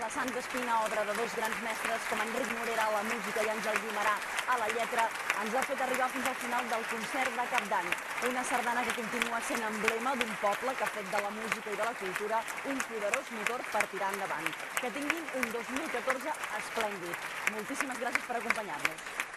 La Santa Espina, obra de dos grans mestres com Enric Morera a la música i Àngel Guimarà a la lletra, ens ha fet arribar fins al final del concert de Cap d'Any. Una sardana que continua sent emblema d'un poble que ha fet de la música i de la cultura un poderós motor per tirar endavant. Que tinguin un 2014 esplèndid. Moltíssimes gràcies per acompanyar-nos.